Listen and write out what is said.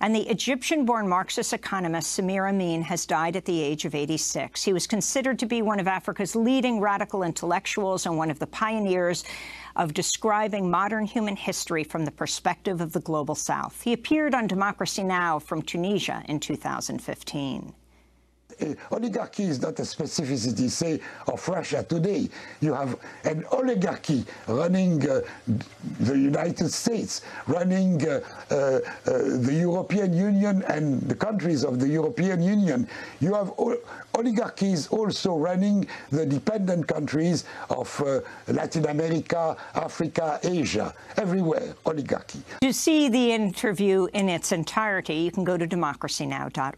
And the Egyptian-born Marxist economist Samir Amin has died at the age of 86. He was considered to be one of Africa's leading radical intellectuals and one of the pioneers of describing modern human history from the perspective of the Global South. He appeared on Democracy Now! from Tunisia in 2015 uh, oligarchy is not a specificity, say, of Russia today. You have an oligarchy running uh, the United States, running uh, uh, uh the European Union and the countries of the European Union. You have oligarchies also running the dependent countries of uh, Latin America, Africa, Asia, everywhere, oligarchy. To see the interview in its entirety, you can go to democracynow.org.